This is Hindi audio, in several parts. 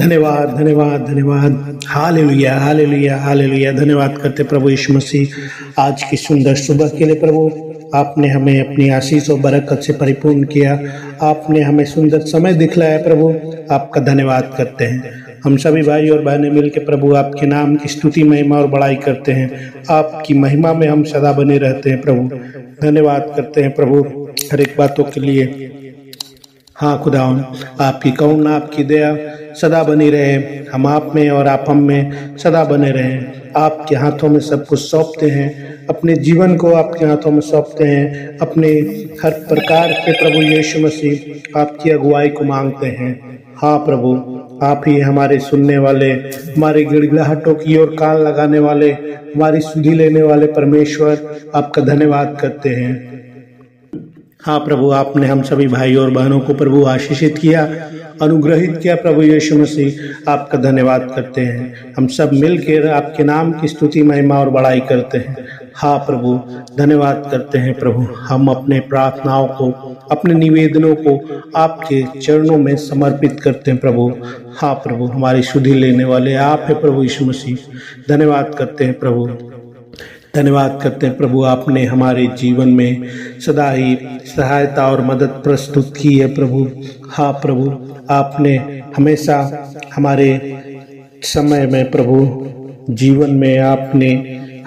धन्यवाद धन्यवाद धन्यवाद। Hallelujah hallelujah hallelujah. धन्यवाद करते प्रभु यीशु मसीह। आज की सुंदर सुबह के लिए प्रभु, आपने हमें अपनी आशीष और बरकत से परिपूर्ण किया। आपने हमें सुंदर समय दिखलाया प्रभु। आपका धन्यवाद करते हैं। हम सभी भाई और बहनें मिलकर प्रभु, आपके नाम की स्तुति, महिमा और बड़ाई करते हैं। आपकी महिमा में हम सदा बने रहते हैं प्रभु। धन्यवाद करते हैं प्रभु हर एक बातों के लिए। हाँ खुदावन आपकी करुणा, आपकी दया सदा बनी रहे। हम आप में और आप हम में सदा बने रहें। आपके हाथों में सब कुछ सौंपते हैं। अपने जीवन को आपके हाथों में सौंपते हैं। अपने हर प्रकार के प्रभु यीशु मसीह, आपकी अगुवाई को मांगते हैं। हाँ प्रभु, आप ही हमारे सुनने वाले, हमारे गिड़गिड़ाहटों की ओर कान लगाने वाले, हमारी सुधी लेने वाले परमेश्वर, आपका धन्यवाद करते हैं। हाँ प्रभु, आपने हम सभी भाई और बहनों को प्रभु आशीषित किया, अनुग्रहित किया प्रभु यीशु मसीह। आपका धन्यवाद करते हैं। हम सब मिलकर आपके नाम की स्तुति, महिमा और बड़ाई करते हैं। हाँ प्रभु, धन्यवाद करते हैं प्रभु। हम अपने प्रार्थनाओं को, अपने निवेदनों को आपके चरणों में समर्पित करते हैं प्रभु। हाँ प्रभु, हमारी शुद्धि लेने वाले आप है प्रभु यीशु मसीह। धन्यवाद करते हैं प्रभु। धन्यवाद करते हैं प्रभु, आपने हमारे जीवन में सदा ही सहायता और मदद प्रस्तुत की है प्रभु। हाँ प्रभु, आपने हमेशा हमारे समय में प्रभु, जीवन में आपने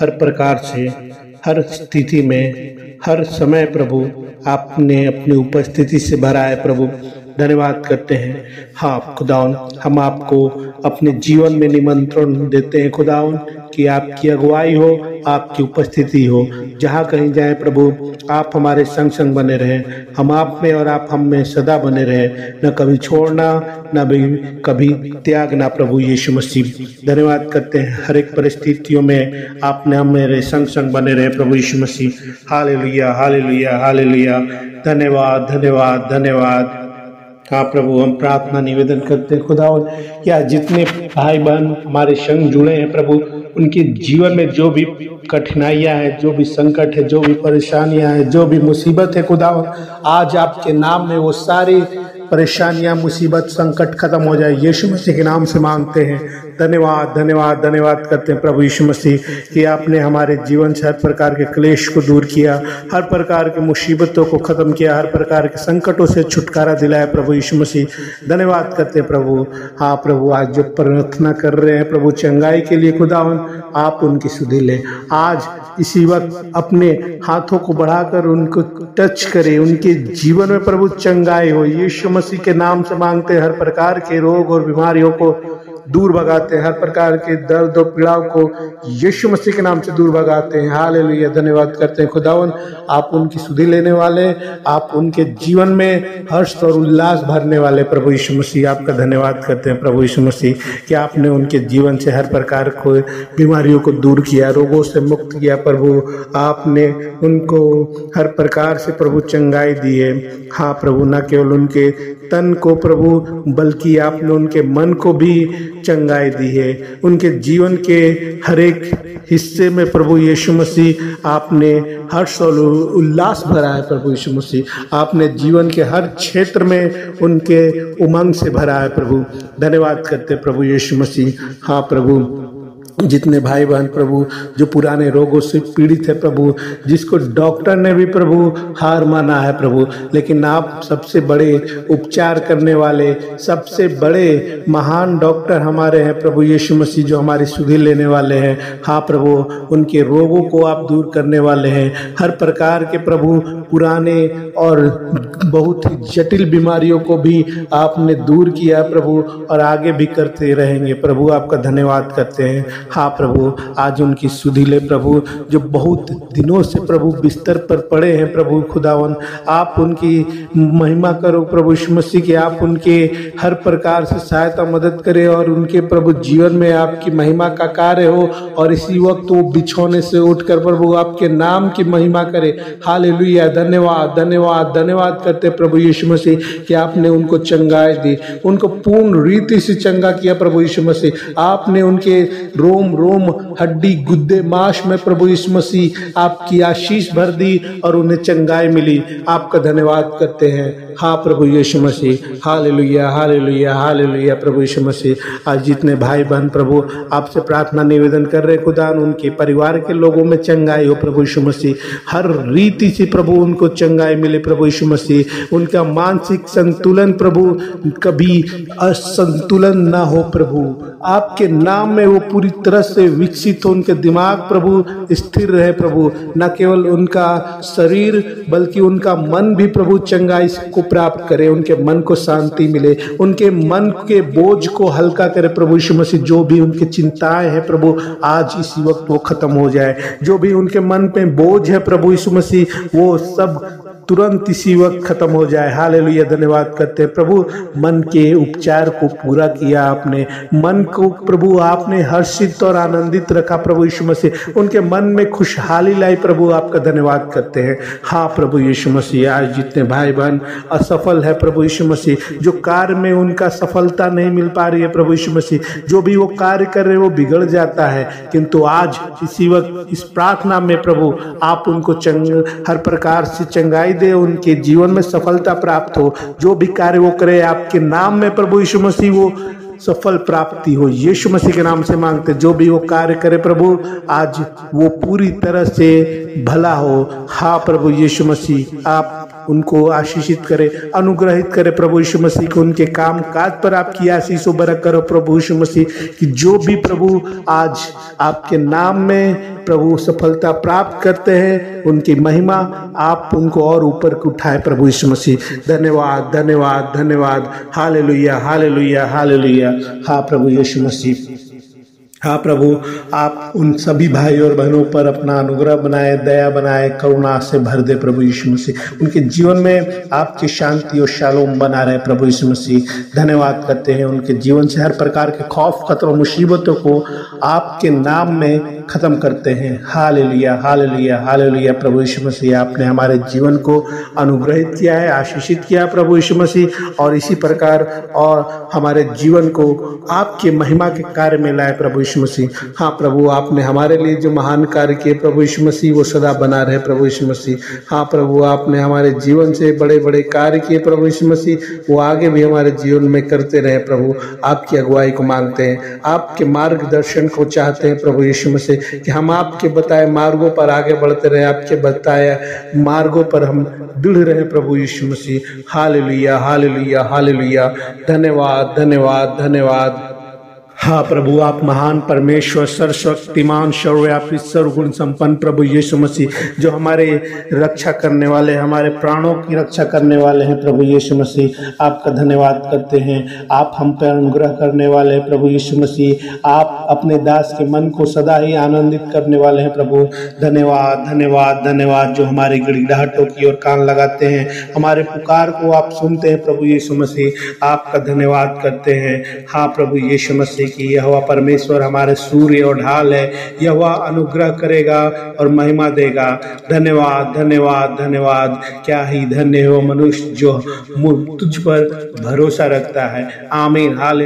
हर प्रकार से, हर स्थिति में, हर समय प्रभु, आपने अपनी उपस्थिति से भरा है प्रभु। धन्यवाद करते हैं। हाँ खुदावन, हम आपको अपने जीवन में निमंत्रण देते हैं, खुदावन, कि आपकी अगुवाई हो, आपकी उपस्थिति हो। जहाँ कहीं जाए, प्रभु, आप हमारे संग संग बने रहे। हम आप में और आप हम में सदा बने रहे। न कभी छोड़ना, न भी कभी त्यागना, प्रभु यीशु मसीह। धन्यवाद करते हैं हर एक परिस्थितियों में आपने हम मेरे संग संग बने रहे, प्रभु यीशु मसीह। हाल लुया हाल लुया हाले लुया धन्यवाद धन्यवाद धन्यवाद। हाँ प्रभु, हम प्रार्थना निवेदन करते हैं खुदा और क्या जितने भाई बहन हमारे संग जुड़े हैं प्रभु, उनके जीवन में जो भी कठिनाइयाँ हैं, जो भी संकट है, जो भी परेशानियाँ हैं, जो भी मुसीबत है खुदा आज आपके नाम में वो सारी परेशानियाँ, मुसीबत, संकट खत्म हो जाए, यीशु मसीह के नाम से मांगते हैं। धन्यवाद धन्यवाद धन्यवाद करते हैं प्रभु यीशु मसीह कि आपने हमारे जीवन से हर प्रकार के क्लेश को दूर किया, हर प्रकार की मुसीबतों को खत्म किया, हर प्रकार के संकटों से छुटकारा दिलाया प्रभु यीशु मसीह। धन्यवाद करते हैं प्रभु। हाँ प्रभु, आज जो प्रार्थना कर रहे हैं प्रभु, चंगाई के लिए खुदावन, आप उनकी सुधि लें। आज इसी वक्त अपने हाथों को बढ़ाकर उनको टच करें, उनके जीवन में प्रभु चंगाई हो, यीशु मसीह के नाम से मांगते हर प्रकार के रोग और बीमारियों को। दूर भगाते हैं, हर प्रकार के दर्द और पीड़ाव को यीशु मसीह के नाम से दूर भगाते हैं। हाल धन्यवाद करते हैं खुदावन। आप उनकी सुधि लेने वाले, आप उनके जीवन में हर्ष और उल्लास भरने वाले प्रभु यीशु मसीह। आपका धन्यवाद करते हैं प्रभु यीशु मसीह कि आपने उनके जीवन से हर प्रकार को, बीमारियों को दूर किया, रोगों से मुक्त किया प्रभु। आपने उनको हर प्रकार से प्रभु चंगाई दी है हाँ प्रभु, न केवल उनके तन को प्रभु, बल्कि आपने उनके मन को भी चंगाई दी है। उनके जीवन के हर एक हिस्से में प्रभु यीशु मसीह, आपने हर्ष और उल्लास भरा है प्रभु यीशु मसीह। आपने जीवन के हर क्षेत्र में उनके उमंग से भरा है प्रभु। धन्यवाद करते प्रभु यीशु मसीह। हाँ प्रभु जितने भाई बहन प्रभु, जो पुराने रोगों से पीड़ित है प्रभु, जिसको डॉक्टर ने भी प्रभु हार माना है प्रभु, लेकिन आप सबसे बड़े उपचार करने वाले, सबसे बड़े महान डॉक्टर हमारे हैं प्रभु यीशु मसीह, जो हमारी सुधि लेने वाले हैं। हाँ प्रभु, उनके रोगों को आप दूर करने वाले हैं। हर प्रकार के प्रभु, पुराने और बहुत ही जटिल बीमारियों को भी आपने दूर किया प्रभु, और आगे भी करते रहेंगे। प्रभु, आपका धन्यवाद करते हैं। हाँ प्रभु, आज उनकी सुधी ले प्रभु, जो बहुत दिनों से प्रभु बिस्तर पर पड़े हैं प्रभु खुदावन, आप उनकी महिमा करो प्रभु मसीह की, आप उनके हर प्रकार से सहायता मदद करें और उनके प्रभु जीवन में आपकी महिमा का कार्य हो और इसी वक्त वो बिछोने से उठकर प्रभु आपके नाम की महिमा करे। हाल धन्यवाद धन्यवाद धन्यवाद करते प्रभु यीशु मसीह कि आपने उनको चंगाई दी, उनको पूर्ण रीति से चंगा किया प्रभु यीशु मसीह। आपने उनके रोम रोम, हड्डी, गुद्दे माश में प्रभु यीशु मसीह आपकी आशीष भर दी और उन्हें चंगाई मिली। आपका धन्यवाद करते हैं। हाँ प्रभु यीशु मसीह। हाल लुया हाल लुया हाल लुया प्रभु यीशु मसीह। आज जितने भाई बहन प्रभु आपसे प्रार्थना निवेदन कर रहे खुदान उनके परिवार के लोगों में चंगाई हो, प्रभु यीशु मसीह। हर रीति से प्रभु उनको चंगाई मिले, प्रभु यीशु मसीह। उनका मानसिक संतुलन प्रभु कभी असंतुलन ना हो, प्रभु। आपके नाम में वो पूरी तरह से विकसित हो उनके दिमाग, प्रभु, स्थिर रहे प्रभु। न केवल उनका शरीर, बल्कि उनका मन भी प्रभु चंगाई को प्राप्त करे, उनके मन को शांति मिले, उनके मन के बोझ को हल्का करे प्रभु यीशु मसीह। जो भी उनकी चिंताएँ हैं प्रभु, आज इसी वक्त वो खत्म हो जाए। जो भी उनके मन पे बोझ है प्रभु यीशु मसीह, वो सब तुरंत इसी वक्त खत्म हो जाए। हाल धन्यवाद करते हैं। प्रभु, मन के उपचार को पूरा किया आपने। मन को, प्रभु, आपने हर्षित और आनंदित रखा प्रभु यीशु मसीह। उनके मन में खुशहाली लाई प्रभु, आपका धन्यवाद करते हैं। हाँ प्रभु यीशु मसीह, आज जितने भाई बहन असफल है प्रभु यीशु मसीह, जो कार्य में उनका सफलता नहीं मिल पा रही है प्रभु यीशु मसीह, जो भी वो कार्य कर रहे वो बिगड़ जाता है। किंतु आज, इसी वक्त, इस प्रार्थना में प्रभु, आप उनको चंग, हर प्रकार से चंगाई दे उनके जीवन में सफलता प्राप्त हो। जो भी कार्य वो करे, आपके नाम में प्रभु यीशु मसीह वो सफल प्राप्ति हो। यीशु मसीह के नाम से मांगते, जो भी वो कार्य करे प्रभु, आज वो पूरी तरह से भला हो। हा प्रभु यीशु मसीह, आप उनको आशीषित करे, अनुग्रहित करे प्रभु यीशु मसीह को, उनके काम काज पर आपकी आशीष बरक करो। प्रभु यीशु मसीह, कि जो भी प्रभु आज आपके नाम में प्रभु सफलता प्राप्त करते हैं, उनकी महिमा आप उनको और ऊपर उठाए। प्रभु यीशु मसीह, धन्यवाद धन्यवाद धन्यवाद। हाले लुया हाले लुया हाले लुया हाँ प्रभु यीशु मसीह। हाँ प्रभु, आप उन सभी भाई और बहनों पर अपना अनुग्रह बनाए, दया बनाए, करुणा से भर दे प्रभु यीशु मसीह। उनके जीवन में आपकी शांति और शालोम बना रहे प्रभु यीशु मसीह। धन्यवाद करते हैं उनके जीवन से हर प्रकार के खौफ, खतरों, मुसीबतों को आपके नाम में खत्म करते हैं। हाल लिया हाल लिया हाल लिया प्रभु यीशु मसीह। आपने हमारे जीवन को अनुग्रहित किया है, आशीषित किया प्रभु यीशु मसीह। और इसी प्रकार और हमारे जीवन को आपके महिमा के कार्य में लाए प्रभु यीशु मसीह। हाँ प्रभु, आपने हमारे लिए जो महान कार्य किए, प्रभु यीशु मसीह, वो सदा बना रहे प्रभु यीशु मसीह। हाँ प्रभु, आपने हमारे जीवन से बड़े बड़े कार्य किए प्रभु यीशु मसीह। वो आगे भी हमारे जीवन में करते रहे प्रभु। आपकी अगुवाई को मांगते हैं, आपके मार्गदर्शन को चाहते हैं प्रभु यीशु मसीह कि हम आपके बताए मार्गों पर आगे बढ़ते रहे, आपके बताए मार्गों पर हम दृढ़ रहे प्रभु यीशु मसीह। हाल लिया हाल लिया हाल लिया धन्यवाद धन्यवाद धन्यवाद। हाँ प्रभु, आप महान परमेश्वर, सर्वशक्तिमान, सर्वव्यापी, सर्वगुण संपन्न प्रभु यीशु मसीह, जो हमारे रक्षा करने वाले, हमारे प्राणों की रक्षा करने वाले हैं प्रभु यीशु मसीह, आपका धन्यवाद करते हैं। आप हम पर अनुग्रह करने वाले हैं प्रभु यीशु मसीह। आप अपने दास के मन को सदा ही आनंदित करने वाले हैं प्रभु। धन्यवाद धन्यवाद धन्यवाद, जो हमारे गिड़गिड़ाहटों की ओर कान लगाते हैं। हमारे पुकार को आप सुनते हैं प्रभु यीशु मसीह। आपका धन्यवाद करते हैं। हाँ प्रभु यीशु मसीह कि यह परमेश्वर हमारे सूर्य और ढाल है। यह अनुग्रह करेगा और महिमा देगा। धन्यवाद धन्यवाद धन्यवाद। क्या ही धन्य हो मनुष्य जो तुझ पर भरोसा रखता है। आमीन। हाल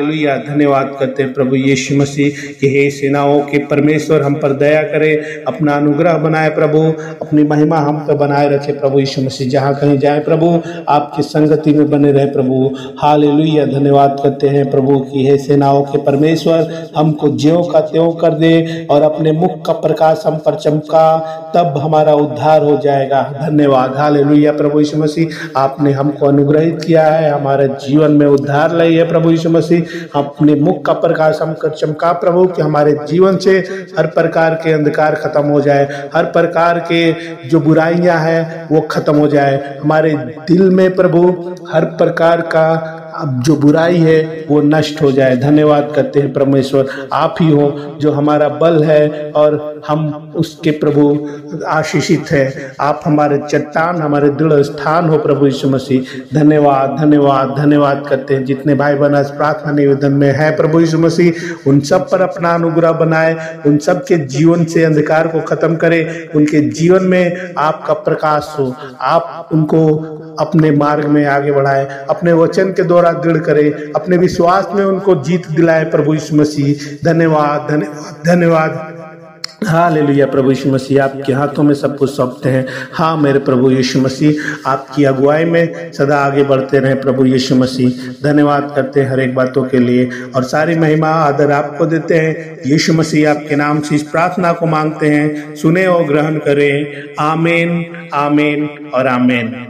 धन्यवाद करते हैं प्रभु यीशु मसीह कि हे सेनाओं के परमेश्वर, हम पर दया करे, अपना अनुग्रह बनाए प्रभु, अपनी महिमा हम पर बनाए रखे प्रभु यीशु मसीह। जहाँ कहीं जाए प्रभु, आपकी संगति में बने रहे प्रभु। हाल धन्यवाद करते हैं प्रभु की हे सेनाओं के परमेश्वर परमेश्वर, हमको ज्यो का त्यों कर दे और अपने मुख का प्रकाश हम पर चमका, तब हमारा उद्धार हो जाएगा। धन्यवाद। हाल प्रभु यीशु मसीह, आपने हमको अनुग्रहित किया है। हमारे जीवन में उद्धार लाई है प्रभु यीशु मसीह। अपने मुख का प्रकाश हम कर चमका प्रभु, कि हमारे जीवन से हर प्रकार के अंधकार खत्म हो जाए। हर प्रकार के जो बुराइयाँ हैं, वो खत्म हो जाए। हमारे दिल में प्रभु, हर प्रकार का अब जो बुराई है, वो नष्ट हो जाए। धन्यवाद करते हैं परमेश्वर। आप ही हो जो हमारा बल है और हम उसके प्रभु आशीषित है। आप हमारे चट्टान, हमारे दृढ़ स्थान हो प्रभु यीशु मसीह। धन्यवाद धन्यवाद धन्यवाद करते हैं। जितने भाई बहन आज प्रार्थना निवेदन में है प्रभु यीशु मसीह, उन सब पर अपना अनुग्रह बनाए, उन सब के जीवन से अंधकार को खत्म करे। उनके जीवन में आपका प्रकाश हो। आप उनको अपने मार्ग में आगे बढ़ाए। अपने वचन के द्वारा दृढ़ करे, अपने विश्वास में उनको जीत दिलाए प्रभु यीशु मसीह। धन्यवाद धन्यवाद धन्यवाद। हाँ ले लिया प्रभु यीशु मसीह, आपके हाथों में सब कुछ सौंपते हैं। हाँ मेरे प्रभु यीशु मसीह, आपकी अगुवाई में सदा आगे बढ़ते रहे, प्रभु यीशु मसीह। धन्यवाद करते हैं हर एक बातों के लिए, और सारी महिमा, आदर आपको देते हैं। यीशु मसीह आपके नाम से इस प्रार्थना को मांगते हैं। सुने और ग्रहण करें। आमेन आमेन और आमीन।